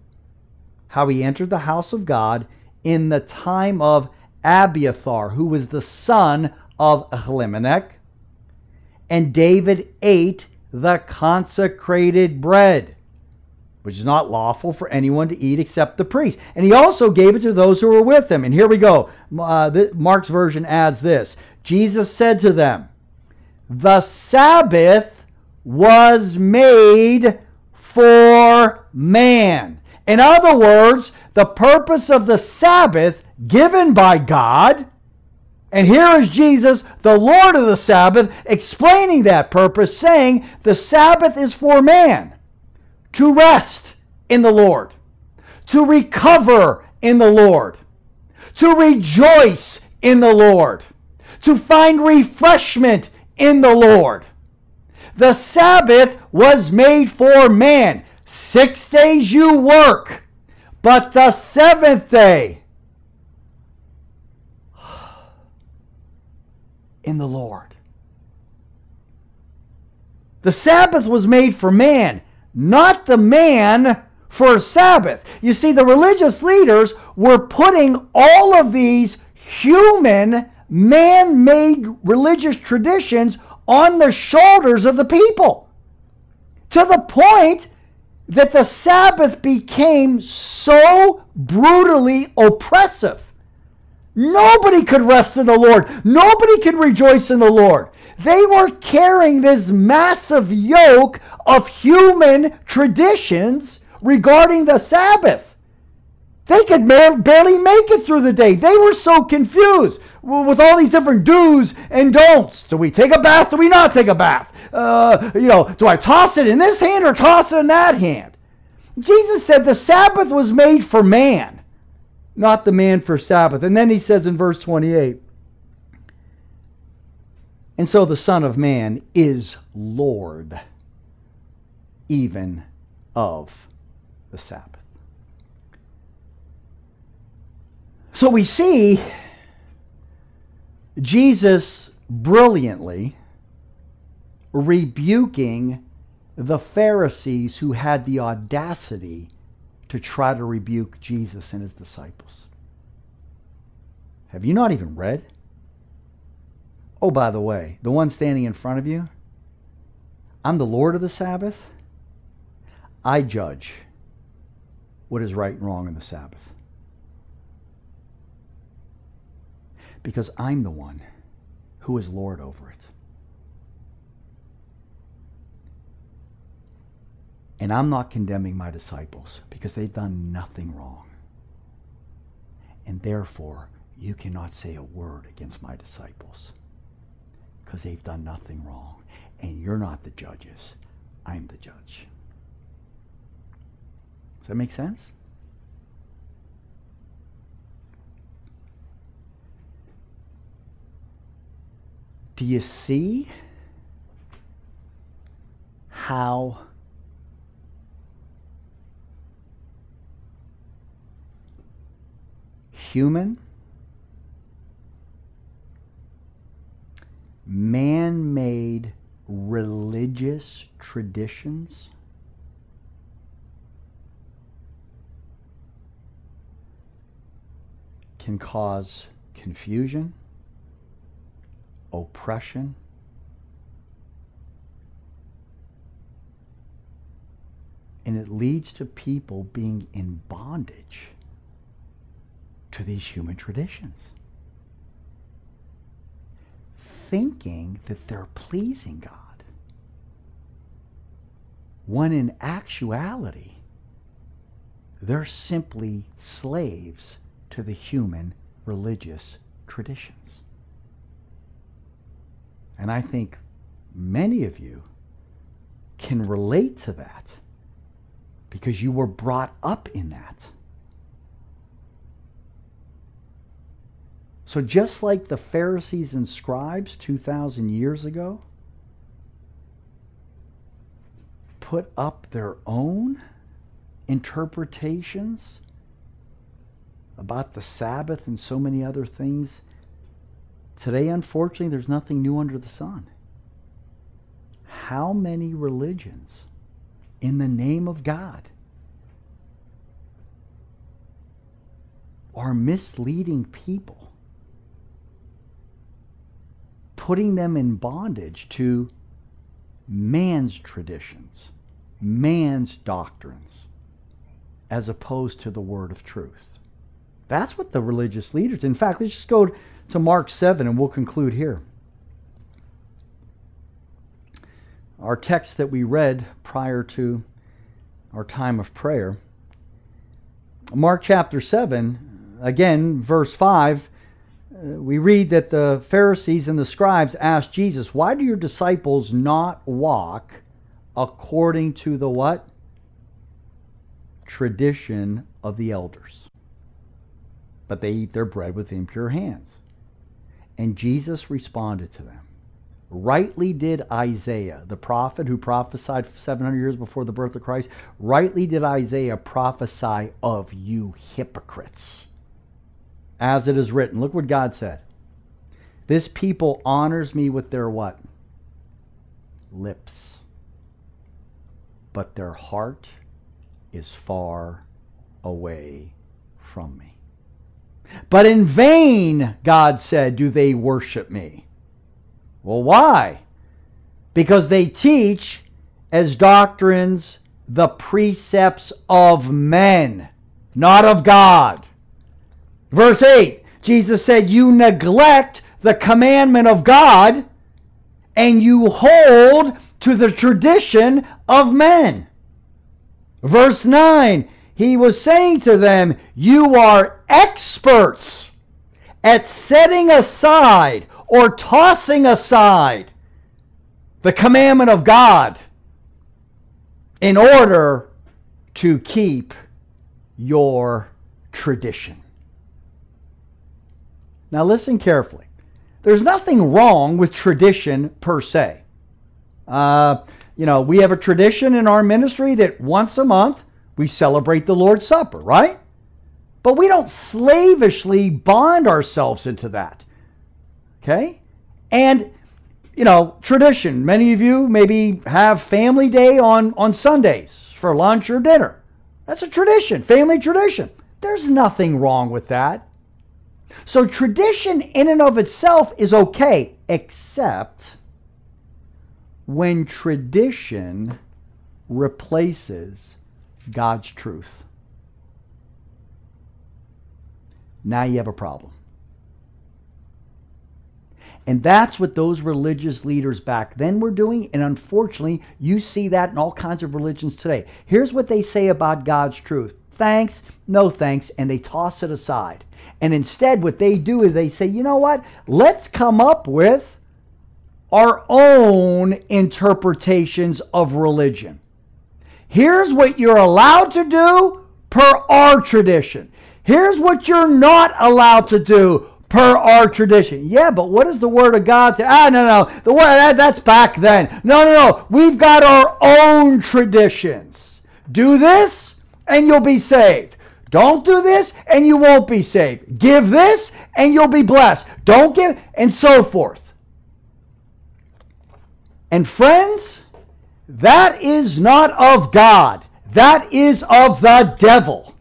How he entered the house of God in the time of Abiathar, who was the son of Ahimelech. And David ate the consecrated bread which is not lawful for anyone to eat except the priest. And he also gave it to those who were with him. And here we go. Uh, Mark's version adds this Jesus said to them, The Sabbath was made for man. In other words, the purpose of the Sabbath given by God. And here is Jesus, the Lord of the Sabbath, explaining that purpose, saying the Sabbath is for man to rest in the Lord, to recover in the Lord, to rejoice in the Lord, to find refreshment in the Lord. The Sabbath was made for man. Six days you work, but the seventh day in the Lord. The Sabbath was made for man not the man for Sabbath. You see, the religious leaders were putting all of these human, man made religious traditions on the shoulders of the people to the point that the Sabbath became so brutally oppressive. Nobody could rest in the Lord. Nobody could rejoice in the Lord. They were carrying this massive yoke of human traditions regarding the Sabbath. They could barely make it through the day. They were so confused with all these different do's and don'ts. Do we take a bath? Do we not take a bath? Uh, you know, do I toss it in this hand or toss it in that hand? Jesus said the Sabbath was made for man, not the man for Sabbath. And then he says in verse 28 and so the Son of Man is Lord even of the Sabbath. So we see Jesus brilliantly rebuking the Pharisees who had the audacity to try to rebuke Jesus and his disciples. Have you not even read? Oh, by the way, the one standing in front of you, I'm the Lord of the Sabbath. I judge what is right and wrong in the Sabbath. Because I'm the one who is Lord over it. And I'm not condemning my disciples because they've done nothing wrong. And therefore, you cannot say a word against my disciples because they've done nothing wrong. And you're not the judges. I'm the judge. Does that make sense? Do you see how human man made religious traditions can cause confusion, oppression, and it leads to people being in bondage to these human traditions thinking that they're pleasing God. When in actuality, they're simply slaves to the human religious traditions. And I think many of you can relate to that because you were brought up in that. So, just like the Pharisees and scribes 2,000 years ago put up their own interpretations about the Sabbath and so many other things. Today, unfortunately, there's nothing new under the sun. How many religions in the name of God are misleading people, putting them in bondage to man's traditions, man's doctrines, as opposed to the word of truth. That's what the religious leaders. In fact, let's just go to Mark 7 and we'll conclude here. Our text that we read prior to our time of prayer. Mark chapter 7, again, verse 5, uh, we read that the Pharisees and the scribes asked Jesus, Why do your disciples not walk according to the what? Tradition of the elders. But they eat their bread with impure hands. And Jesus responded to them rightly did Isaiah, the prophet who prophesied 700 years before the birth of Christ, rightly did Isaiah prophesy of you hypocrites. As it is written, look what God said. This people honors me with their what? Lips. But their heart is far away from me. But in vain, God said, do they worship me. Well, why? Because they teach as doctrines the precepts of men, not of God. Verse 8 Jesus said, You neglect the commandment of God and you hold to the tradition of men. Verse 9 He was saying to them, You are experts at setting aside or tossing aside the commandment of God in order to keep your tradition. Now, listen carefully. There's nothing wrong with tradition per se. Uh, you know, we have a tradition in our ministry that once a month we celebrate the Lord's Supper, right? But we don't slavishly bond ourselves into that. Okay? And, you know, tradition. Many of you maybe have family day on, on Sundays for lunch or dinner. That's a tradition, family tradition. There's nothing wrong with that. So, tradition in and of itself is okay, except when tradition replaces God's truth. Now you have a problem. And that's what those religious leaders back then were doing. And unfortunately, you see that in all kinds of religions today. Here's what they say about God's truth thanks, no thanks, and they toss it aside. And instead, what they do is they say, you know what? Let's come up with our own interpretations of religion. Here's what you're allowed to do per our tradition. Here's what you're not allowed to do per our tradition. Yeah, but what does the Word of God say? Ah, no, no, the Word that, that's back then. No, no, no. We've got our own traditions. Do this, and you'll be saved. Don't do this, and you won't be saved. Give this, and you'll be blessed. Don't give, and so forth. And friends, that is not of God. That is of the devil.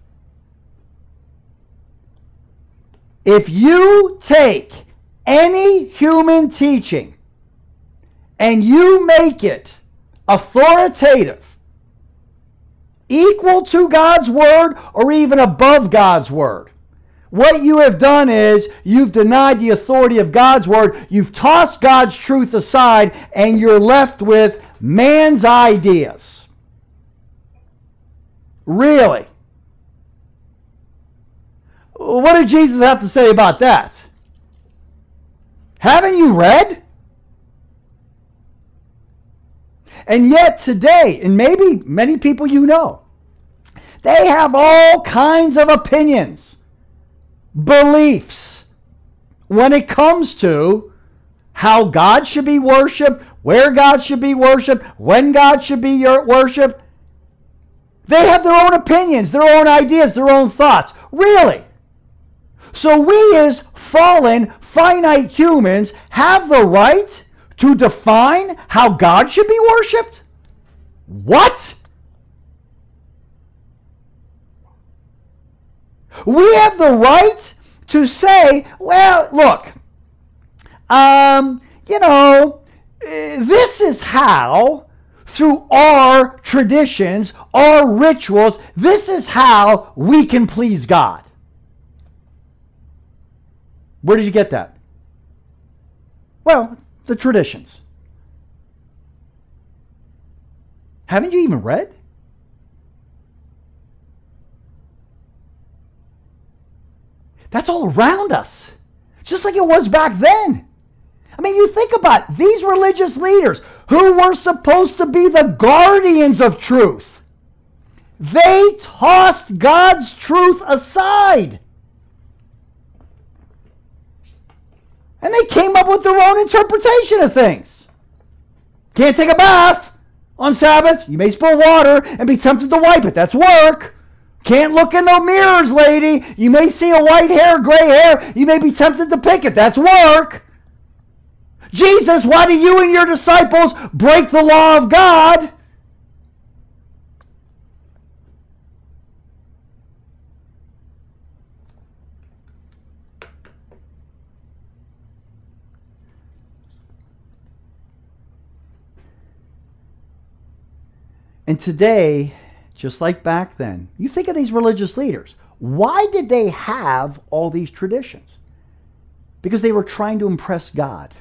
If you take any human teaching and you make it authoritative, equal to God's word, or even above God's word, what you have done is you've denied the authority of God's word, you've tossed God's truth aside, and you're left with man's ideas. Really? What did Jesus have to say about that? Haven't you read? And yet today, and maybe many people you know, they have all kinds of opinions, beliefs when it comes to how God should be worshiped, where God should be worshiped, when God should be worshiped. They have their own opinions, their own ideas, their own thoughts. Really? So we, as fallen, finite humans, have the right to define how God should be worshiped? What? We have the right to say, well, look, um, you know, eh, this is how, through our traditions, our rituals, this is how we can please God. Where did you get that? Well, the traditions. Haven't you even read? That's all around us, just like it was back then. I mean, you think about it, these religious leaders who were supposed to be the guardians of truth. They tossed God's truth aside. And they came up with their own interpretation of things. Can't take a bath on Sabbath. You may spill water and be tempted to wipe it. That's work. Can't look in no mirrors, lady. You may see a white hair, gray hair. You may be tempted to pick it. That's work. Jesus, why do you and your disciples break the law of God? And today, just like back then, you think of these religious leaders. Why did they have all these traditions? Because they were trying to impress God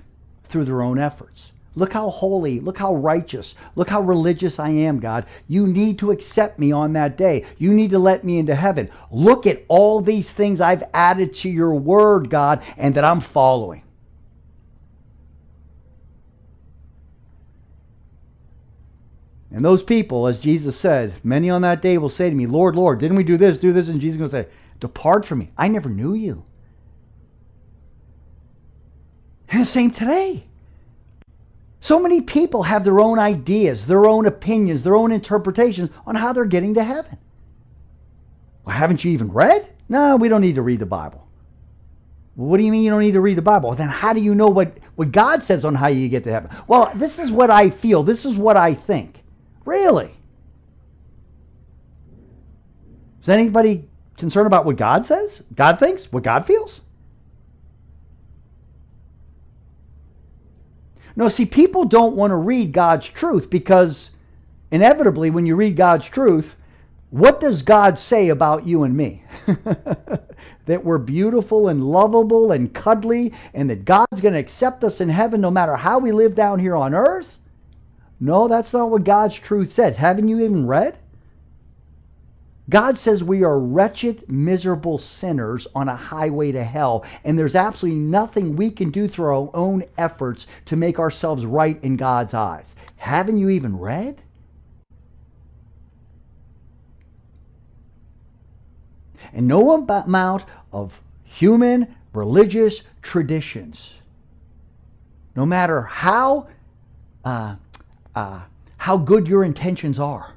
through their own efforts. Look how holy, look how righteous, look how religious I am, God. You need to accept me on that day. You need to let me into heaven. Look at all these things I've added to your word, God, and that I'm following. And those people, as Jesus said, many on that day will say to me, Lord, Lord, didn't we do this, do this? And Jesus is going to say, Depart from me. I never knew you. And the same today. So many people have their own ideas, their own opinions, their own interpretations on how they're getting to heaven. Well, haven't you even read? No, we don't need to read the Bible. What do you mean you don't need to read the Bible? Then how do you know what, what God says on how you get to heaven? Well, this is what I feel. This is what I think. Really? Is anybody concerned about what God says? God thinks? What God feels? No, see, people don't want to read God's truth because inevitably, when you read God's truth, what does God say about you and me? that we're beautiful and lovable and cuddly, and that God's going to accept us in heaven no matter how we live down here on earth? No, that's not what God's truth said. Haven't you even read? God says we are wretched, miserable sinners on a highway to hell, and there's absolutely nothing we can do through our own efforts to make ourselves right in God's eyes. Haven't you even read? And no amount of human religious traditions, no matter how, uh, uh, how good your intentions are,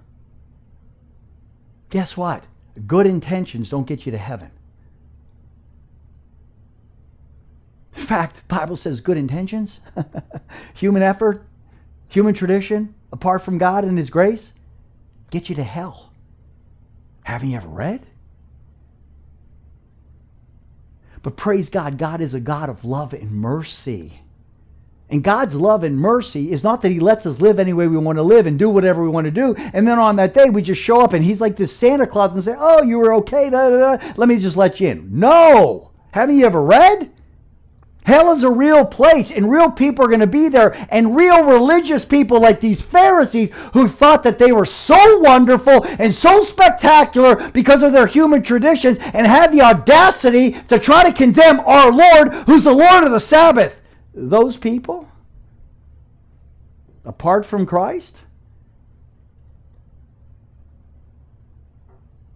guess what? Good intentions don't get you to heaven. In fact, Bible says good intentions, human effort, human tradition, apart from God and His grace, get you to hell. Haven't you ever read? But praise God, God is a God of love and mercy. And God's love and mercy is not that He lets us live any way we want to live and do whatever we want to do. And then on that day, we just show up and He's like this Santa Claus and say, Oh, you were okay. Da, da, da. Let me just let you in. No. Haven't you ever read? Hell is a real place, and real people are going to be there, and real religious people like these Pharisees who thought that they were so wonderful and so spectacular because of their human traditions and had the audacity to try to condemn our Lord, who's the Lord of the Sabbath those people, apart from Christ,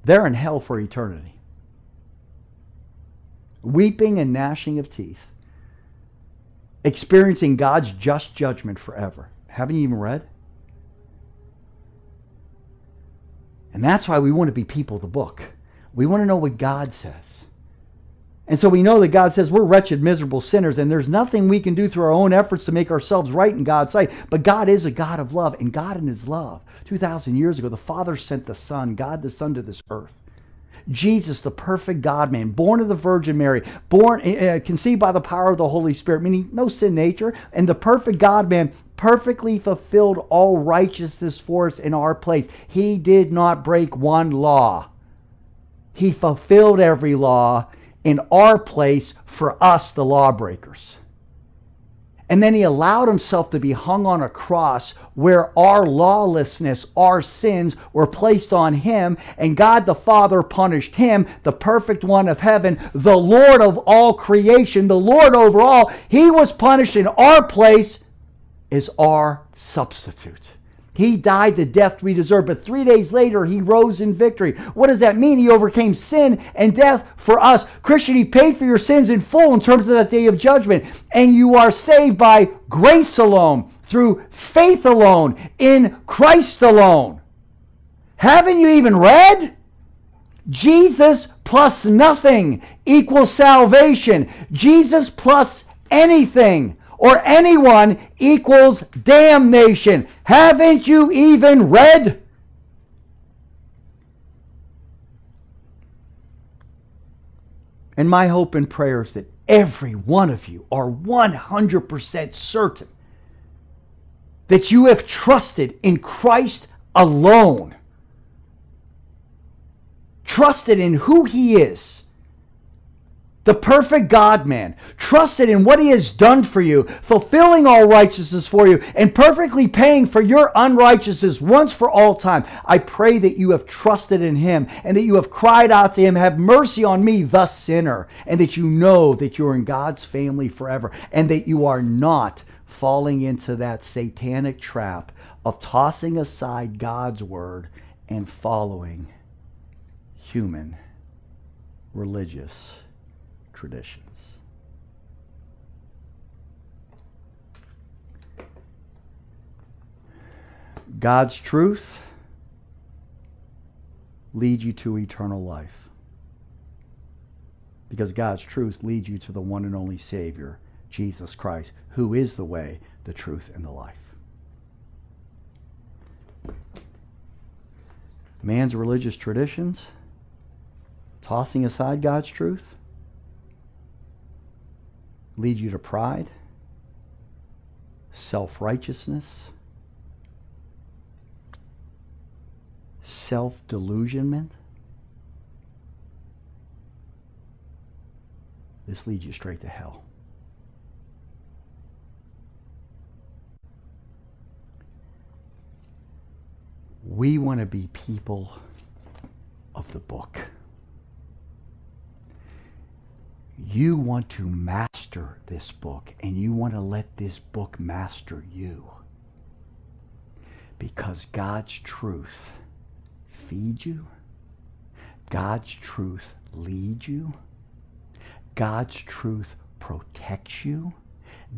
they're in hell for eternity. Weeping and gnashing of teeth, experiencing God's just judgment forever. Haven't you even read? And that's why we want to be people of the book. We want to know what God says. And so we know that God says we're wretched, miserable sinners, and there's nothing we can do through our own efforts to make ourselves right in God's sight. But God is a God of love, and God in His love. 2,000 years ago, the Father sent the Son, God the Son, to this earth. Jesus, the perfect God man, born of the Virgin Mary, born, uh, conceived by the power of the Holy Spirit, meaning no sin nature, and the perfect God man perfectly fulfilled all righteousness for us in our place. He did not break one law. He fulfilled every law in our place for us, the lawbreakers. And then he allowed himself to be hung on a cross where our lawlessness, our sins were placed on him, and God the Father punished him, the perfect one of heaven, the Lord of all creation, the Lord over all. He was punished in our place as our substitute. He died the death we deserve, but three days later, he rose in victory. What does that mean? He overcame sin and death for us. Christian, he paid for your sins in full in terms of that day of judgment. And you are saved by grace alone, through faith alone, in Christ alone. Haven't you even read? Jesus plus nothing equals salvation. Jesus plus anything or anyone equals damnation. Haven't you even read? And my hope and prayer is that every one of you are 100% certain that you have trusted in Christ alone, trusted in who He is the perfect God man, trusted in what he has done for you, fulfilling all righteousness for you, and perfectly paying for your unrighteousness once for all time. I pray that you have trusted in him and that you have cried out to him, Have mercy on me, the sinner, and that you know that you're in God's family forever and that you are not falling into that satanic trap of tossing aside God's word and following human religious traditions. God's truth leads you to eternal life. Because God's truth leads you to the one and only Savior, Jesus Christ, who is the way, the truth, and the life. Man's religious traditions, tossing aside God's truth, lead you to pride, self righteousness, self delusionment. This leads you straight to hell. We want to be people of the book. You want to master this book and you want to let this book master you. Because God's truth feeds you, God's truth leads you, God's truth protects you.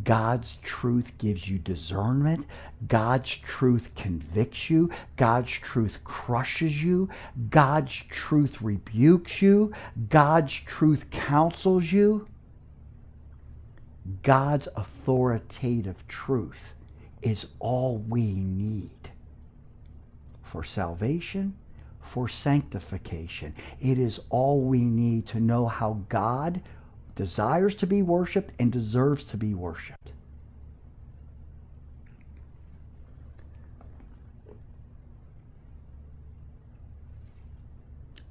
God's truth gives you discernment. God's truth convicts you. God's truth crushes you. God's truth rebukes you. God's truth counsels you. God's authoritative truth is all we need for salvation, for sanctification. It is all we need to know how God desires to be worshiped and deserves to be worshiped.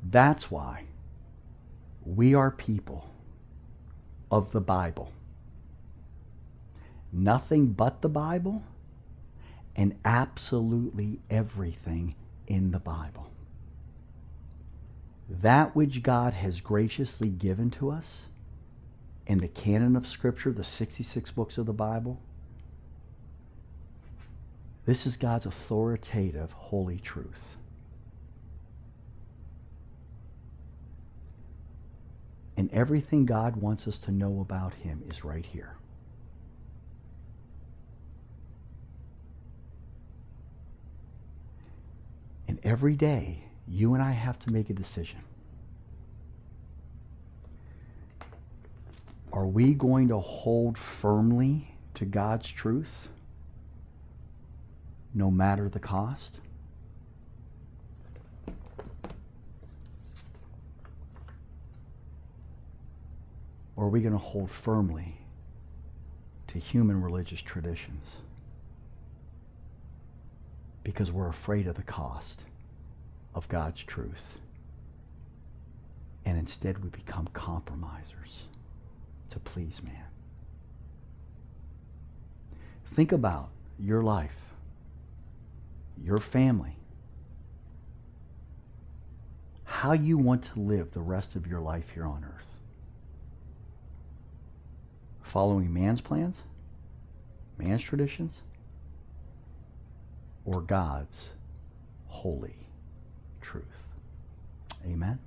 That's why we are people of the Bible. Nothing but the Bible and absolutely everything in the Bible. That which God has graciously given to us in the canon of Scripture, the 66 books of the Bible, this is God's authoritative, holy truth. And everything God wants us to know about Him is right here. And every day, you and I have to make a decision. Are we going to hold firmly to God's truth no matter the cost? Or are we going to hold firmly to human religious traditions because we're afraid of the cost of God's truth? And instead we become compromisers to please man. Think about your life, your family, how you want to live the rest of your life here on earth. Following man's plans, man's traditions, or God's holy truth. Amen.